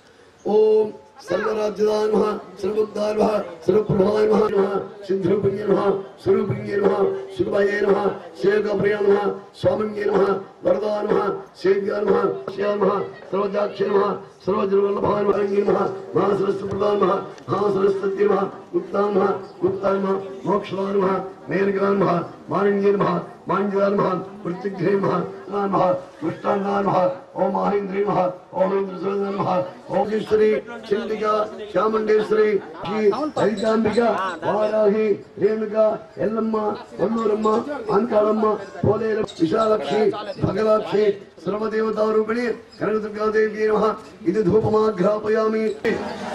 ओम सर्वराज्यदाय नमः सर्वोद्धार नमः, सर्वप्रभाय नमः सिद्धरूपिण्ये नमः, स्वरूपिण्ये नमः सुखभये नमः शेखप्रिय नमः, स्वामिन्ये नमः वरदा नमः, सेव्या नमः श्या नमः, सर्वजाक्ष नमः, सर्वजनवल्लभाय नमः नमः महासरस्वती नमः गुप्ता नमः गुप्ता नमः मोक्षदा नमः मेरगा नमः मारण्ये नमः मांजदा नमः மாஞ்சிதார் மகான் மிருத்திகிரி மகான் நான் மகா மிருஷ்டாந்தான் மகா ஓம் மகேந்திரி மகா ஓம் இந்திரசுரந்தன் மகா ஓம் ஸ்ரீ சிந்திகா சாமுண்டேஸ்வரி ஸ்ரீ ஹரிதாம்பிகா வாராகி ரேணுகா எல்லம்மா ஒல்லூரம்மா அன்காளம்மா போலேர விஷாலாட்சி பகலாட்சி சர்வதேவதாரூபிணி கனகதுர்காதேவி நம. இது தூபமாகிராபயாமி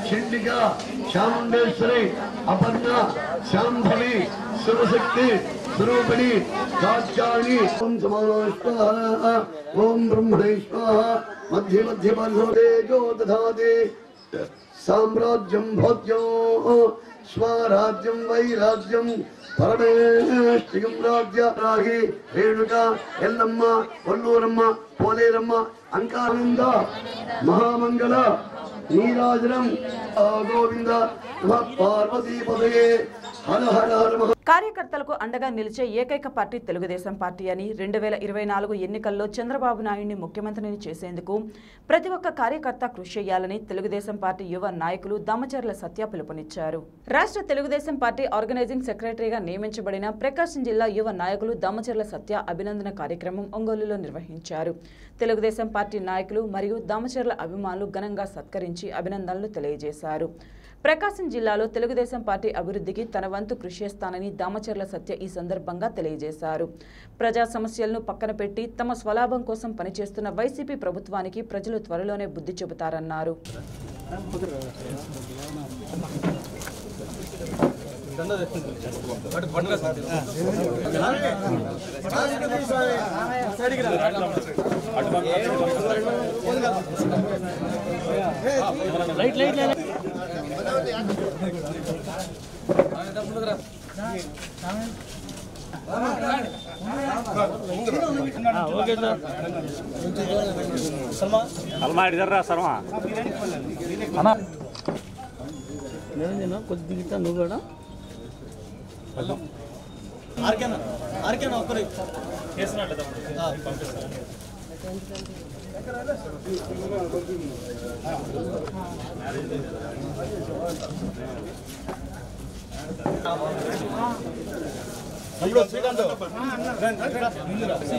சிண்டிகா சாமுண்டேஸ்வரி அபர்ணா சாம்பவி சிவசக்தி द्रौपदी दाक्षायणी ओम समानाय स्वाहा ओम ब्रह्मणे स्वाहा मध्ये मध्ये बन्धोरे जो दधाते। साम्राज्यं भोज्यो स्वराज्यं वैराज्यं। பரமேஷ்டிகம் ராஜ்யா ராகி ரேணுகா எல்லம்மா கொல்லூரம்மா போலேரம்மா அங்கானந்தா மகாமங்களா நீராஜனம் கோவிந்தா பார்வதி பதையே కార్యకర్తలకు అండగా నిలిచే ఏకైక పార్టీ తెలుగుదేశం పార్టీ అని రెండు వేల ఇరవై నాలుగు ఎన్నికల్లో చంద్రబాబు నాయుడిని ముఖ్యమంత్రిని చేసేందుకు ప్రతి ఒక్క కార్యకర్త కృషి చేయాలని తెలుగుదేశం పార్టీ యువ నాయకులు దామచర్ల సత్య పిలుపునిచ్చారు. రాష్ట్ర తెలుగుదేశం పార్టీ ఆర్గనైజింగ్ సెక్రటరీగా నియమించబడిన ప్రకాశం జిల్లా యువ నాయకులు దామచర్ల సత్య అభినందన కార్యక్రమం ఒంగోలులో నిర్వహించారు. తెలుగుదేశం పార్టీ నాయకులు మరియు దామచర్ల అభిమానులు ఘనంగా సత్కరించి అభినందనలు తెలియజేశారు. ప్రకాశం జిల్లాలో తెలుగుదేశం పార్టీ అభివృద్ధికి తన వంతు కృషి చేస్తానని దామచర్ల సత్య ఈ సందర్భంగా తెలియజేశారు. ప్రజా సమస్యలను పక్కన పెట్టి తమ స్వలాభం కోసం పనిచేస్తున్న వైసీపీ ప్రభుత్వానికి ప్రజలు త్వరలోనే బుద్ధి చెబుతారన్నారు. Light light. Light okay sir Salma ఇద్దర్రా Sharma నిరంజన కొద్ది దిగుతా నువ్వు కూడా ఆర్కేనా ఆర్కేనా ఒక్కరు చేసినట్టు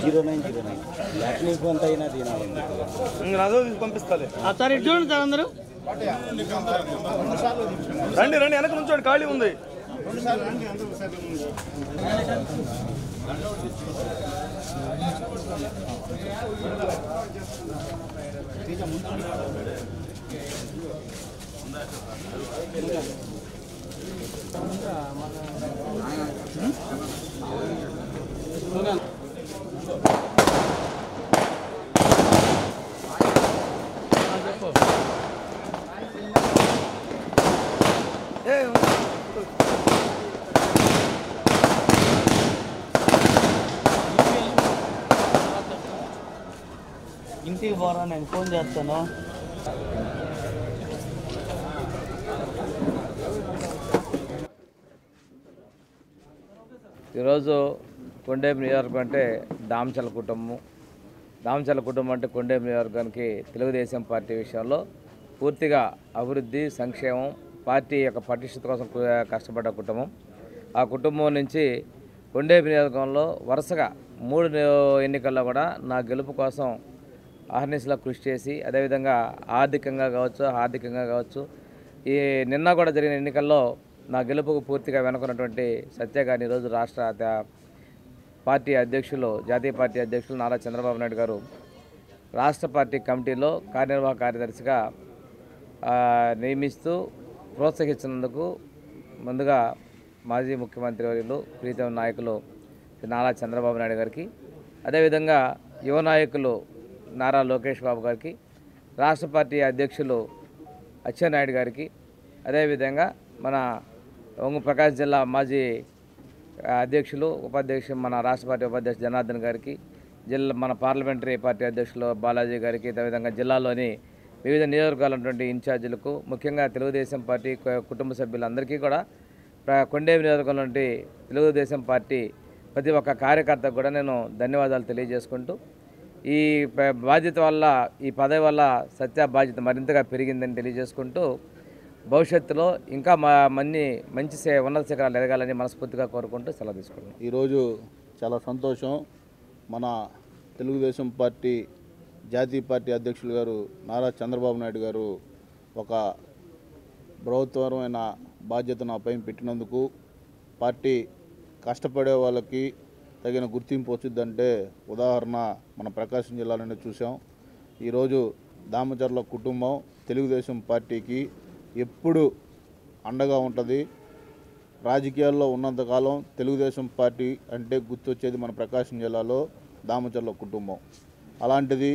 జీరో నైన్ జీరో నైన్ లాక్మీ ఫోన్ అయినా తినాలి అదో పంపిస్తాలే. సార్ ఇటు చూడండి సార్ అందరూ. రండి రండి వెనక నుంచోండి ఖాళీ ఉంది. 예. ఇంటికి పోరా నేను ఫోన్ చేస్తాను. ఈరోజు కొండేపు నియోజకవర్గం అంటే దామచల కుటుంబం. దామచల కుటుంబం అంటే కొండేపు నియోజకవర్గానికి తెలుగుదేశం పార్టీ విషయంలో పూర్తిగా అభివృద్ధి సంక్షేమం పార్టీ యొక్క పటిష్టత కోసం కష్టపడ్డ కుటుంబం. ఆ కుటుంబం నుంచి కొండేపు నియోజకవర్గంలో వరుసగా మూడు ఎన్నికల్లో కూడా నా గెలుపు కోసం అహర్నిశలో కృషి చేసి అదేవిధంగా ఆర్థికంగా కావచ్చు ఆర్థికంగా కావచ్చు ఈ నిన్న కూడా జరిగిన ఎన్నికల్లో నా గెలుపుకు పూర్తిగా వెనుకున్నటువంటి సత్య గారిని ఈరోజు రాష్ట్ర పార్టీ అధ్యక్షులు జాతీయ పార్టీ అధ్యక్షులు నారా చంద్రబాబు నాయుడు గారు రాష్ట్ర పార్టీ కమిటీలో కార్యనిర్వాహక కార్యదర్శిగా నియమిస్తూ ప్రోత్సహించినందుకు ముందుగా మాజీ ముఖ్యమంత్రి వర్యులు ప్రీతం నాయకులు నారా చంద్రబాబు నాయుడు గారికి అదేవిధంగా యువ నాయకులు నారా లోకేష్ బాబు గారికి రాష్ట్ర పార్టీ అధ్యక్షులు అచ్చెన్నాయుడు గారికి అదేవిధంగా మన ఒంగు ప్రకాశ్ జిల్లా మాజీ అధ్యక్షులు ఉపాధ్యక్షులు మన రాష్ట్ర పార్టీ ఉపాధ్యక్షులు జనార్దన్ గారికి జిల్లా మన పార్లమెంటరీ పార్టీ అధ్యక్షులు బాలాజీ గారికి అదేవిధంగా జిల్లాలోని వివిధ నియోజకవర్గాలున్నటువంటి ఇన్ఛార్జీలకు ముఖ్యంగా తెలుగుదేశం పార్టీ కుటుంబ సభ్యులందరికీ కూడా కొండేవి నియోజకవర్గం నుండి తెలుగుదేశం పార్టీ ప్రతి ఒక్క కార్యకర్తకు కూడా నేను ధన్యవాదాలు తెలియజేసుకుంటూ ఈ బాధ్యత వల్ల ఈ పదవి వల్ల సత్య బాధ్యత మరింతగా పెరిగిందని తెలియజేసుకుంటూ భవిష్యత్తులో ఇంకా మా మన్ని మంచి సే- ఉన్నత శిఖరాలు ఎదగాలని మనస్ఫూర్తిగా కోరుకుంటూ సెలవు తీసుకుంటున్నాం. ఈరోజు చాలా సంతోషం. మన తెలుగుదేశం పార్టీ జాతీయ పార్టీ అధ్యక్షులు గారు నారా చంద్రబాబు నాయుడు గారు ఒక ప్రభుత్వపరమైన బాధ్యత నాపై పెట్టినందుకు పార్టీ కష్టపడే వాళ్ళకి తగిన గుర్తింపు వచ్చిందంటే ఉదాహరణ మన ప్రకాశం జిల్లాలోనే చూసాం ఈరోజు దామచర్ల కుటుంబం తెలుగుదేశం పార్టీకి ఎప్పుడు అండగా ఉంటుంది. రాజకీయాల్లో ఉన్నంతకాలం తెలుగుదేశం పార్టీ అంటే గుర్తొచ్చేది మన ప్రకాశం జిల్లాలో దామచర్ల కుటుంబం. అలాంటిది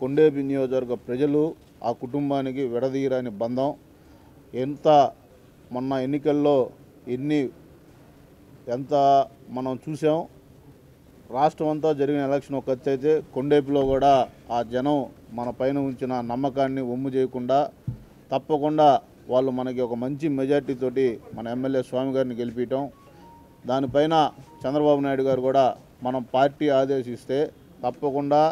కొండేపి నియోజకవర్గ ప్రజలు ఆ కుటుంబానికి విడదీయరాని బంధం. ఎంత మొన్న ఎన్నికల్లో ఎన్ని ఎంత మనం చూసాం రాష్ట్రం అంతా జరిగిన ఎలక్షన్ ఒక కొండేపులో అయితే కూడా ఆ జనం మన పైన ఉంచిన నమ్మకాన్ని ఒమ్ము చేయకుండా తప్పకుండా వాళ్ళు మనకి ఒక మంచి మెజార్టీతోటి మన ఎమ్మెల్యే స్వామి గారిని గెలిపించటం దానిపైన చంద్రబాబు నాయుడు గారు కూడా మనం పార్టీ ఆదేశిస్తే తప్పకుండా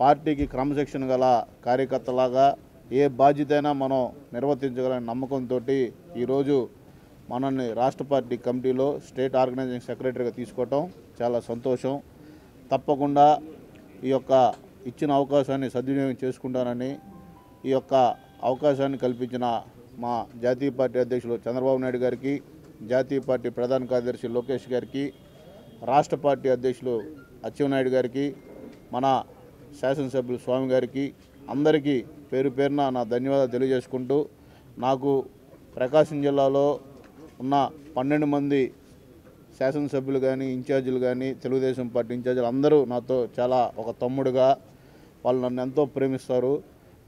పార్టీకి క్రమశిక్షణ గల కార్యకర్తలాగా ఏ బాధ్యత అయినా మనం నిర్వర్తించగలనే నమ్మకంతో ఈరోజు మనల్ని రాష్ట్ర పార్టీ కమిటీలో స్టేట్ ఆర్గనైజింగ్ సెక్రటరీగా తీసుకోవటం చాలా సంతోషం. తప్పకుండా ఈ యొక్క ఇచ్చిన అవకాశాన్ని సద్వినియోగం చేసుకుంటానని ఈ యొక్క అవకాశాన్ని కల్పించిన మా జాతీయ పార్టీ అధ్యక్షులు చంద్రబాబు నాయుడు గారికి జాతీయ పార్టీ ప్రధాన కార్యదర్శి లోకేష్ గారికి రాష్ట్ర పార్టీ అధ్యక్షులు అచ్చెన్నాయుడు గారికి మన శాసనసభ్యులు స్వామి గారికి అందరికీ పేరు పేరున నా ధన్యవాదాలు తెలియజేసుకుంటూ నాకు ప్రకాశం జిల్లాలో ఉన్న పన్నెండు మంది శాసనసభ్యులు కానీ ఇన్ఛార్జీలు కానీ తెలుగుదేశం పార్టీ ఇన్ఛార్జీలు అందరూ నాతో చాలా ఒక తమ్ముడుగా వాళ్ళు నన్ను ఎంతో ప్రేమిస్తారు.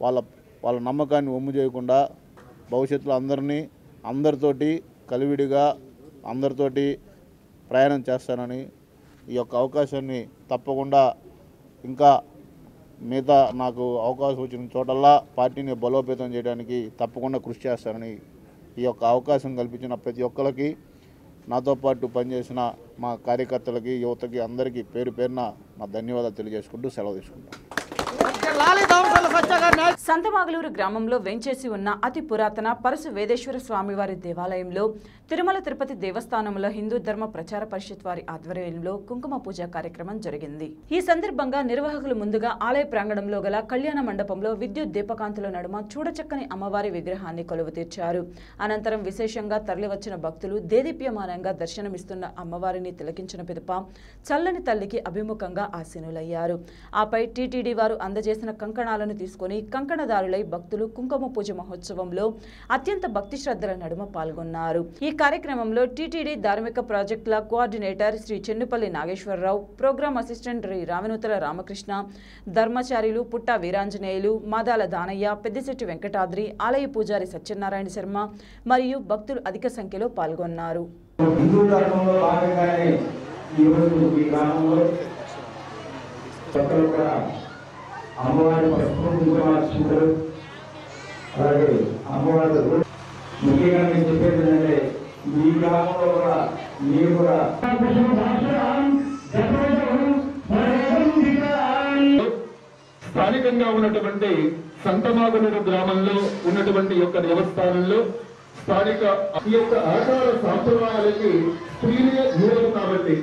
వాళ్ళ వాళ్ళ నమ్మకాన్ని ఒమ్ము చేయకుండా భవిష్యత్తులో అందరినీ అందరితోటి కలివిడిగా అందరితోటి ప్రయాణం చేస్తానని ఈ యొక్క అవకాశాన్ని తప్పకుండా ఇంకా మిగతా నాకు అవకాశం వచ్చిన చోటల్లా పార్టీని బలోపేతం చేయడానికి తప్పకుండా కృషి చేస్తానని ఈ యొక్క అవకాశం కల్పించిన ప్రతి ఒక్కరికి నాతో పాటు పనిచేసిన మా కార్యకర్తలకి యువతకి అందరికీ పేరు పేరున నా ధన్యవాదాలు తెలియజేసుకుంటూ సెలవు తీసుకుంటాను. సంతమాగలూరు గ్రామంలో వెంచేసి ఉన్న అతి పురాతన పరశు వేదేశ్వర స్వామివారి దేవాలయంలో తిరుమల తిరుపతి దేవస్థానంలో హిందూ ధర్మ ప్రచార పరిషత్ వారి ఆధ్వర్యంలో కుంకుమ పూజ కార్యక్రమం జరిగింది. ఈ సందర్భంగా నిర్వాహకులు ముందుగా ఆలయ ప్రాంగణంలో గల కళ్యాణ మండపంలో విద్యుత్ దీపకాంతుల నడుమ చూడచక్కని అమ్మవారి విగ్రహాన్ని కొలువు తీర్చారు. అనంతరం విశేషంగా తరలివచ్చిన భక్తులు దేదీప్యమానంగా దర్శనమిస్తున్న అమ్మవారిని తిలకించిన పిదప చల్లని తల్లికి అభిముఖంగా ఆసీనులయ్యారు ఆపై టీటీడీ వారు అందజేసిన కంకణాలను తీసుకొని కంకణదారులై భక్తులు కుంకుమ పూజ మహోత్సవంలో అత్యంత భక్తి శ్రద్ధల నడుమ పాల్గొన్నారు. ఈ కార్యక్రమంలో టీటీడీ ధార్మిక ప్రాజెక్టుల coordinator Shri Chennupalli Nageswara Rao program assistant Shri Ramanuthala Ramakrishna ధర్మచారిలు Putta Veeranjaneyulu Madala Danayya Peddisetti Venkatadri ఆలయ పూజారి సత్యనారాయణ శర్మ మరియు భక్తులు అధిక సంఖ్యలో పాల్గొన్నారు. ఈరోజు ఈ గ్రామంలో అమ్మవారి పసుపు కుంకుమార్చుకుంటారు అలాగే అమ్మవారి ముఖ్యంగా నేను చెప్పేది ఏంటంటే మీ గ్రామంలో కూడా మీరు కూడా. స్థానికంగా ఉన్నటువంటి సంతమాగునూరు గ్రామంలో ఉన్నటువంటి యొక్క దేవస్థానంలో స్థానిక ఈ యొక్క ఆచార సాంప్రదాయాలకి స్త్రీలే మూలం కాబట్టి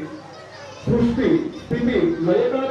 సృష్టి స్థితి లయకాల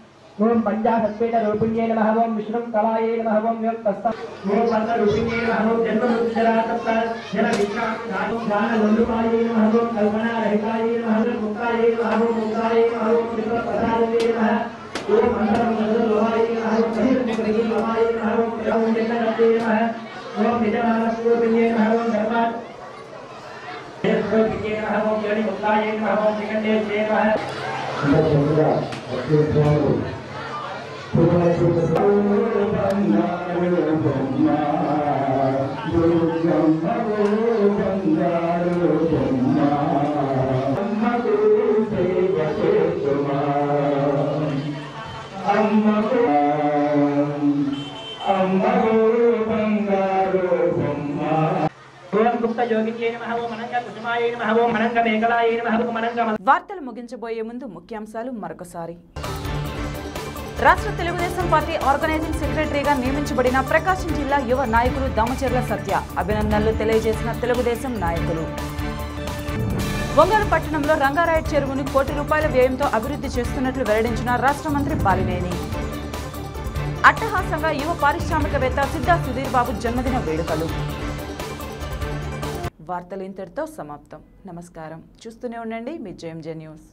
ओम पंचाशत्वेन रूपिण्ये नमः ओम विष्णु कलाये नमः ओम योग तस्ता ओम वर्ण रूपिण्ये नमः ओम जन्म मृत्यु जरा जन धातु नमः ओम कल्पना रहिताये नमः ओम मुक्ताये नमः ओम मुक्ताये नमः ओम नमः ओम मंत्र मंत्र लोहाये नमः ओम लोहाये नमः ओम प्रभु नमः ओम नमः ओम వార్తలు ముగించబోయే ముందు ముఖ్యాంశాలు మరొకసారి. రాష్ట్ర తెలుగుదేశం పార్టీ ఆర్గనైజింగ్ సెక్రటరీగా నియమించబడిన ప్రకాశం జిల్లా యువ నాయకులు దామచర్ల సత్య అభినందనలు తెలియజేసిన తెలుగుదేశం నాయకులు. ఒంగోలు పట్టణంలో రంగారాయ చెరువును కోటి రూపాయల వ్యయంతో అభివృద్ధి చేస్తున్నట్లు వెల్లడించిన రాష్ట్ర మంత్రి బాలినేని అట్టహాసంగా యువ పారిశ్రామికవేత్త సిద్ధా సుధీర్ బాబు జన్మదిన వేడుకలు. వార్తలు ఇంతటితో సమాప్తం. నమస్కారం. చూస్తూనే ఉండండి మీ జేఎంజే న్యూస్.